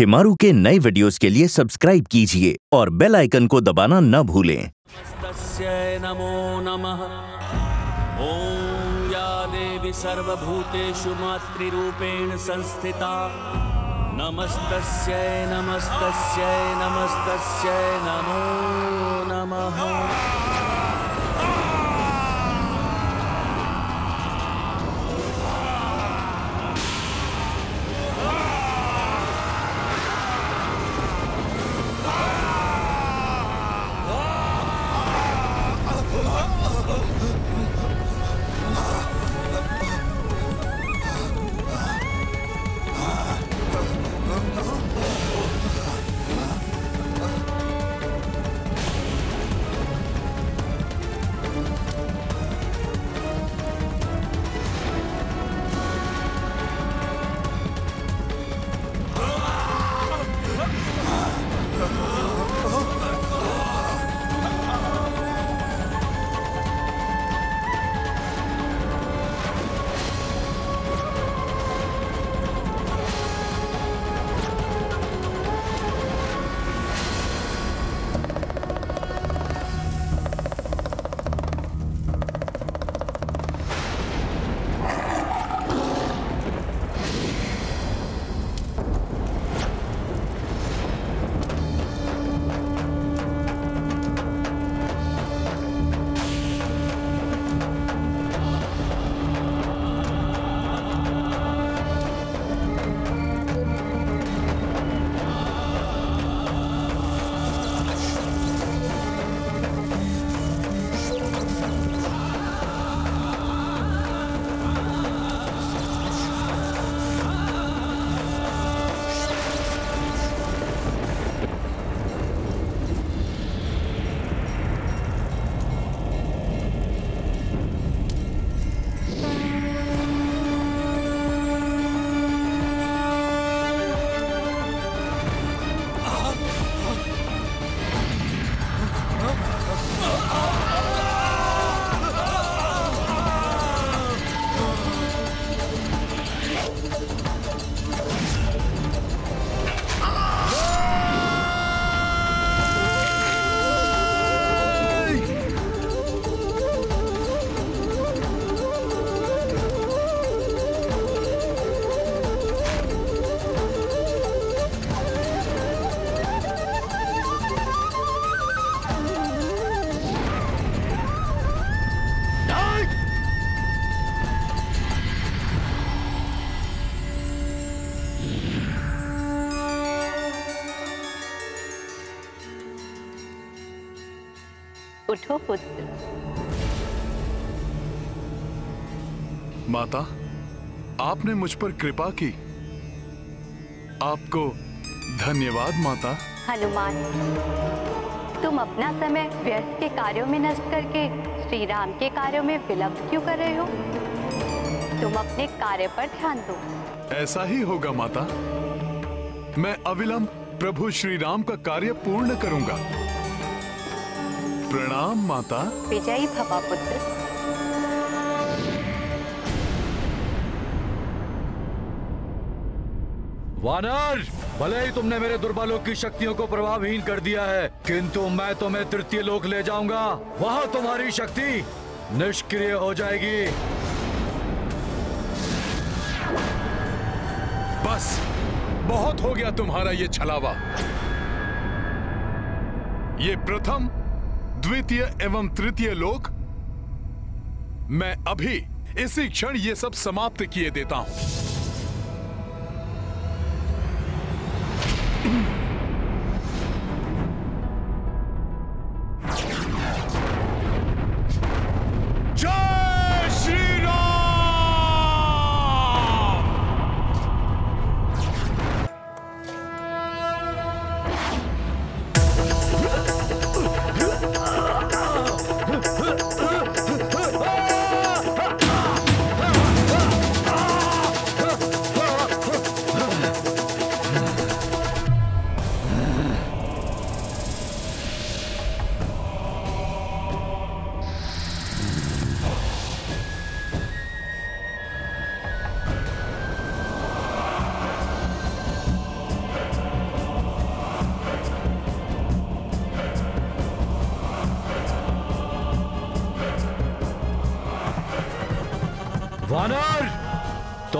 शिमारू के नए वीडियोस के लिए सब्सक्राइब कीजिए और बेल आइकन को दबाना न भूलें। नमो नमः। ॐ या देवी सर्वभूतेषु मातृरूपेण संस्थिता। नमस्तस्यै नमस्तस्यै नमस्तस्यै नमो नमः। पुत्र माता आपने मुझ पर कृपा की। आपको धन्यवाद माता। हनुमान तुम अपना समय व्यर्थ के कार्यों में नष्ट करके श्री राम के कार्यों में विलंब क्यों कर रहे हो? तुम अपने कार्य पर ध्यान दो। ऐसा ही होगा माता। मैं अविलंब प्रभु श्री राम का कार्य पूर्ण करूँगा। प्रणाम माता। विजयी भवा पुत्र। वानर भले ही तुमने मेरे दुर्बलों की शक्तियों को प्रभावहीन कर दिया है किंतु मैं तुम्हें तृतीय लोक ले जाऊँगा। वहाँ तुम्हारी शक्ति निष्क्रिय हो जाएगी। बस बहुत हो गया तुम्हारा ये छलावा। ये प्रथम द्वितीय एवं तृतीय लोक। मैं अभी इसी क्षण ये सब समाप्त किए देता हूँ।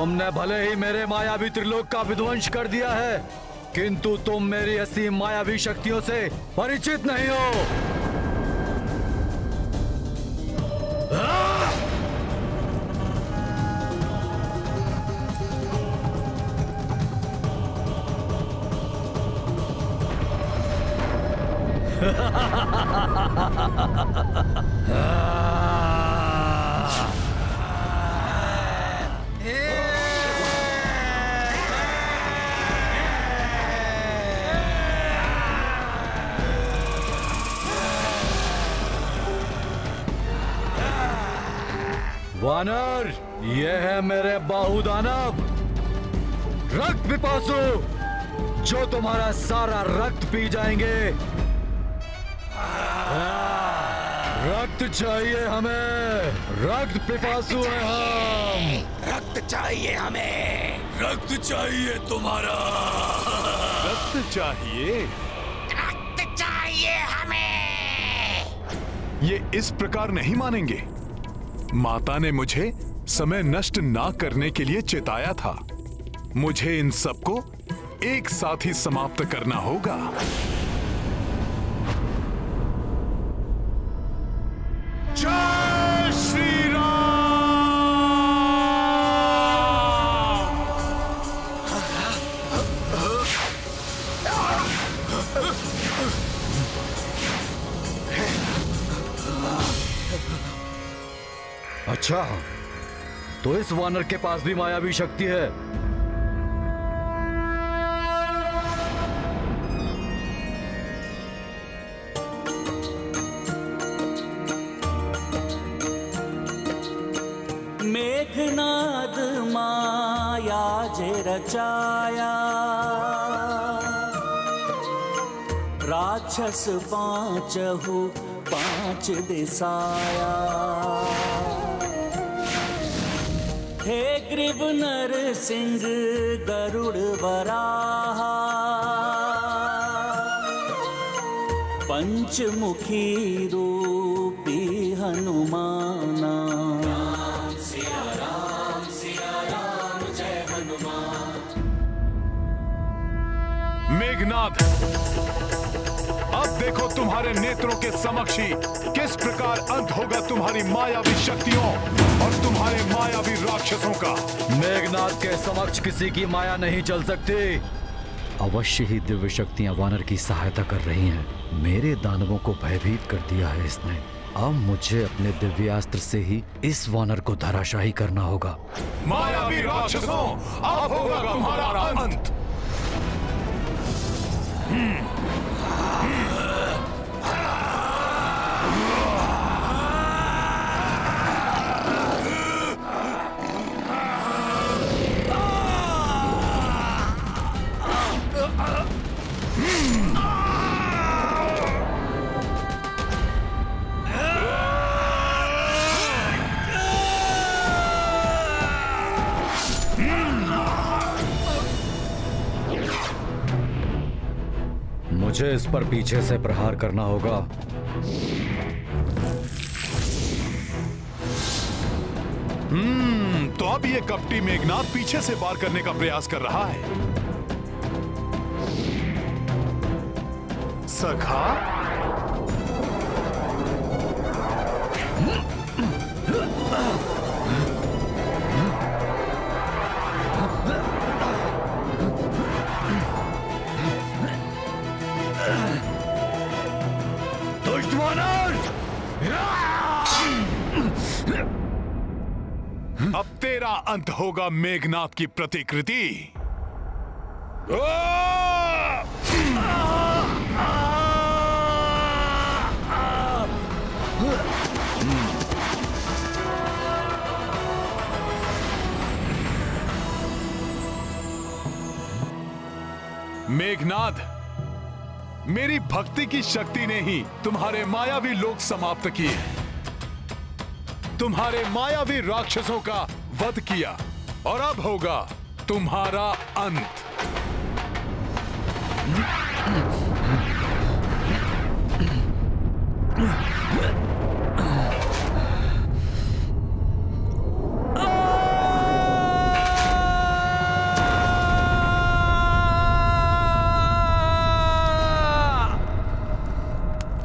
तुमने भले ही मेरे मायावी त्रिलोक का विध्वंस कर दिया है किंतु तुम मेरी असीम मायावी शक्तियों से परिचित नहीं हो। वानर ये है मेरे बाहुदानव रक्त पिपासु जो तुम्हारा सारा रक्त पी जाएँगे। रक्त चाहिए हमें रक्त पिपासु है हम। रक्त चाहिए हमें। रक्त चाहिए तुम्हारा। रक्त चाहिए? रक्त चाहिए हमें। ये इस प्रकार नहीं मानेंगे। माता ने मुझे समय नष्ट ना करने के लिए चेताया था। मुझे इन सबको एक साथ ही समाप्त करना होगा। अच्छा। तो इस वानर के पास भी मायावी शक्ति है। मेघनाद माया जे रचाया। राक्षस पांचहु पाँच दिसाया। हे ग्रीव नर सिंह गरुड़ वराहा। पंचमुखी रूपी हनुमाना। मेघनाथ अब देखो तुम्हारे नेत्रों के समक्ष ही किस प्रकार अंत होगा तुम्हारी मायावी शक्तियों और तुम्हारे मायावी राक्षसों का। मेघनाथ के समक्ष किसी की माया नहीं चल सकती। अवश्य ही दिव्य शक्तियाँ वानर की सहायता कर रही हैं। मेरे दानवों को भयभीत कर दिया है इसने। अब मुझे अपने दिव्यास्त्र से ही इस वानर को धराशाही करना होगा। मायावी राक्षसों अब होगा तुम्हारा अंत। मुझे इस पर पीछे से प्रहार करना होगा। हम्म, तो अब ये कपटी मेघनाथ पीछे से वार करने का प्रयास कर रहा है। सखा? अब तेरा अंत होगा मेघनाथ की प्रतिकृति। मेघनाथ, मेरी भक्ति की शक्ति ने ही तुम्हारे मायावी लोक समाप्त किए। तुम्हारे मायावी राक्षसों का वध किया और अब होगा तुम्हारा अंत।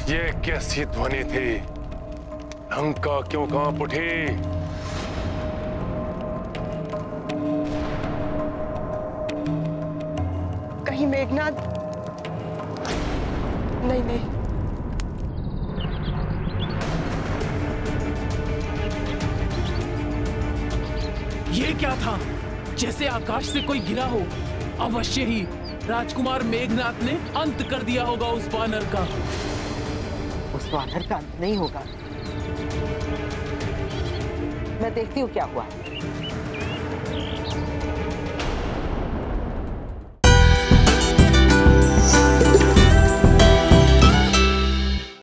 ये कैसी ध्वनि थी? लंका क्यों काँप उठी? कहीं मेघनाथ नहीं नहीं। ये क्या था? जैसे आकाश से कोई गिरा हो अवश्य ही राजकुमार मेघनाथ ने अंत कर दिया होगा उस बानर का। उस वानर का अंत नहीं होगा। मैं देखती हूँ क्या हुआ।